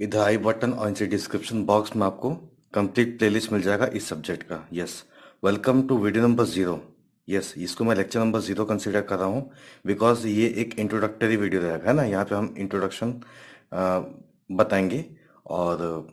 इधर I button और इनसे डिस्क्रिप्शन बॉक्स में आपको कंप्लीट प्लेलिस्ट मिल जाएगा इस सब्जेक्ट का। Yes welcome to video number zero yes इसको मैं लेक्चर नंबर ज़ीरो कंसिडर कर रहा हूँ बिकॉज़ ये एक इंट्रोडक्टरी वीडियो रहेगा, है ना? यहाँ पे हम इंट्रोडक्शन बताएँगे। और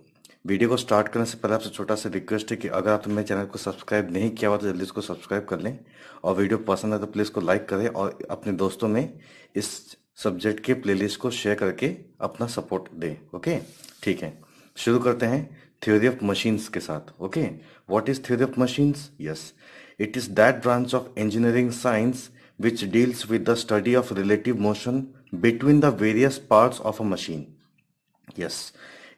वीडियो को स्टार्ट करने से पहले आपसे छोटा सा रिक्वेस्ट है कि अगर आप मेरे चैनल को सब्सक्राइब नहीं किया हुआ तो जल्दी इसको सब्सक्राइब कर लें। और वीडियो पसंद है तो प्लीज़ को लाइक करें और अपने दोस्तों में इस सब्जेक्ट के प्लेलिस्ट को शेयर करके अपना सपोर्ट दें ओके ठीक है। शुरू करते हैं थ्योरी ऑफ़ मशीन्स के साथ okay what is theory of machines yes it is that branch of engineering science which deals with the study of relative motion between the various parts of a machine yes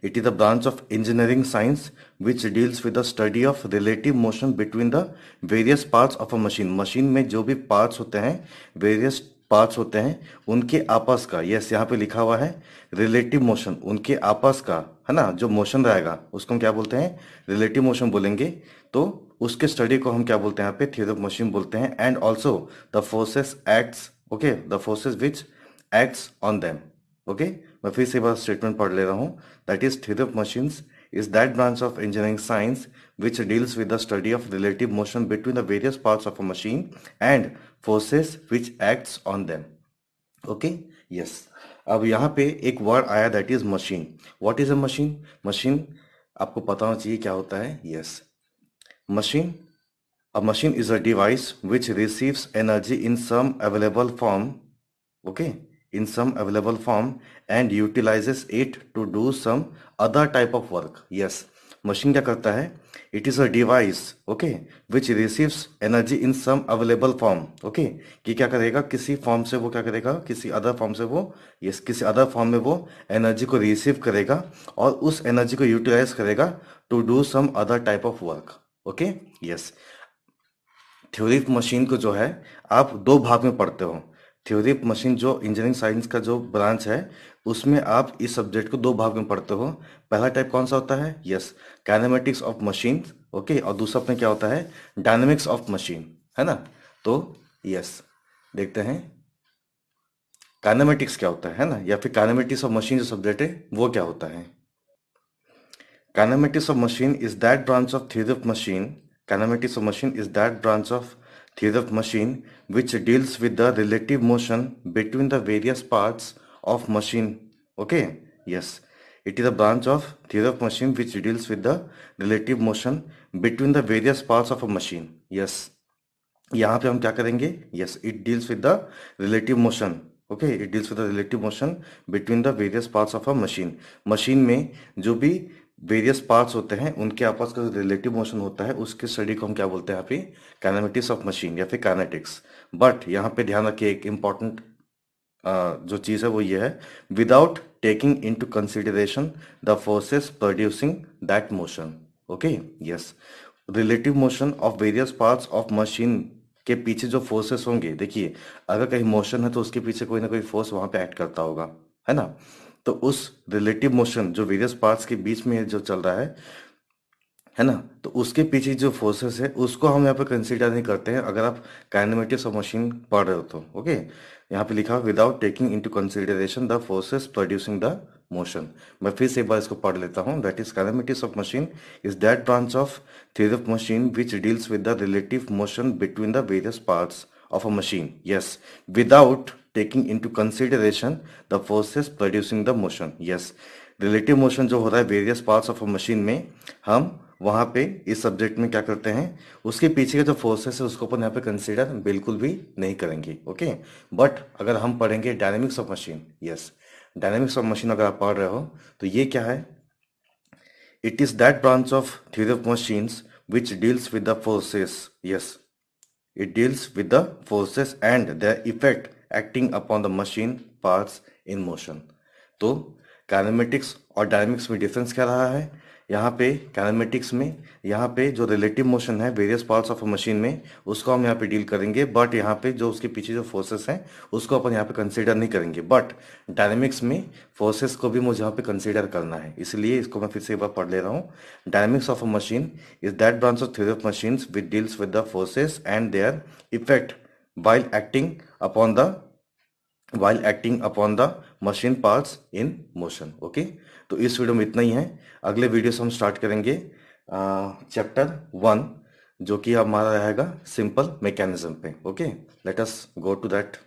it is the branch of engineering science which deals with the study of relative motion between the various part of a machine machine में जो भी parts होते हैं various parts होते हैं, उनके आपस का, यस, यहाँ पे लिखा हुआ है रिलेटिव मोशन उनके आपस का, है ना, जो मोशन रहेगा, उसको हम क्या बोलते हैं रिलेटिव मोशन बोलेंगे तो उसके स्टडी को हम क्या बोलते हैं यहाँ पे थियर ऑफ़ मशीन बोलते हैं and also the forces acts okay the forces which acts on them okay मैं फिर से बार स्टेटमेंट पढ़ ले रहा हूँ that is theory of machines is that branch of engineering science which deals with the study of relative motion between the various parts of a machine and forces which acts on them okay yes अब यहाँ पे एक word आया that is machine what is a machine machine आपको पता होना चाहिए क्या होता है yes machine a machine is a device which receives energy in some available form okay in some available form and utilizes it to do some other type of work. Yes machine क्या करता है? It is a device okay which receives energy in some available form okay कि क्या करेगा? किसी form से वो क्या करेगा? किसी अदर फॉर्म से वो यस yes, किसी अदर फॉर्म में वो एनर्जी को रिसीव करेगा और उस एनर्जी को यूटिलाइज करेगा to do some other type of work okay yes theory of machine को जो है आप दो भाग में पढ़ते हो। थ्योरी ऑफ़ मशीन जो इंजीनियरिंग साइंस का जो ब्रांच है, उसमें आप इस सब्जेक्ट को दो भाग में पढ़ते हो। पहला टाइप कौन सा होता है? Yes kinematics of machine okay और दूसरा अपने क्या होता है? डायनेमिक्स ऑफ़ मशीन है ना? तो यस देखते हैं। काइनेमेटिक्स क्या होता है ना? या फिर काइनेमेटिक्स ऑफ़ मशीन जो सब्जेक्ट है, वो क्या होता है? Kinematics of machine is that branch of theory of machine kinematics of machine is that branch of theory of machine which deals with the relative motion between the various parts of machine okay yes it is a branch of theory of machine which deals with the relative motion between the various parts of a machine yes यहाँ पे हम क्या करेंगे yes it deals with the relative motion okay it deals with the relative motion between the various parts of a machine machine में जो भी various parts होते हैं, उनके आपस का रिलेटिव मोशन होता है, उसके स्टडी को हम क्या बोलते हैं यहाँ पे काइनेमेटिक्स ऑफ़ मशीन या फिर काइनेटिक्स बट यहाँ पे ध्यान रखिए, एक इंपॉर्टेंट जो चीज़ है वो ये है। Without taking in to consideration the forces producing that motion okay yes relative motion of various parts of machine के पीछे जो फोर्सेस होंगे, देखिए, अगर कहीं मोशन है तो उसके पीछे कोई ना कोई फोर्स वहाँ पे एक्ट करता होगा, है ना? तो उस रिलेटिव मोशन जो वेरियस पार्ट्स के बीच में जो चल रहा है है ना? तो उसके पीछे जो फोर्सेस है, उसको हम यहाँ पे कंसीडर नहीं करते हैं। अगर आप काइनेमेटिक्स ऑफ़ मशीन पढ़ रहे हो तो ओके यहाँ पे लिखा without taking into consideration the forces producing the motion मैं फिर से एक बार इसको पढ़ लेता हूँ। That is kinematics of machine is that branch of theory of machine which deals with the relative motion between the various parts of a machine yes without taking into consideration the forces producing the motion. Yes. Relative motion जो हो रहा है various parts of a machine में, हम वहाँ पे इस subject में क्या करते हैं? उसके पीछे के जो फोर्सेस है, उसको अपन यहाँ पे कंसीडर बिल्कुल भी नहीं करेंगे ओके बट अगर हम पढ़ेंगे dynamics of machine yes dynamics of machine अगर आप पढ़ रहे हो तो ये क्या है? It is that branch of theory of machines which deals with the forces yes it deals with the forces and the effect acting upon the machine parts in motion तो काइनेमेटिक्स और डायनेमिक्स में difference क्या रहा है? यहाँ पे kinematics में, यहाँ पे जो रिलेटिव मोशन है various parts of a machine में, उसको हम यहाँ पे डील करेंगे बट यहाँ पे जो उसके पीछे जो फोर्सेस हैं, उसको अपन यहाँ पे कंसीडर नहीं करेंगे। बट डायनेमिक्स में फोर्सेस को भी मुझे यहाँ पे कंसीडर करना है, इसलिए इसको मैं फिर से एक बार पढ़ ले रहा हूँ। Dynamics of a machine is that branch of theory of machine which deals with the forces and their effect while acting upon the machine parts in motion okay तो इस वीडियो में इतना ही है। अगले वीडियो से हम स्टार्ट करेंगे chapter one जो कि हमारा रहेगा सिंपल मैकेनिज्म पे okay let us go to that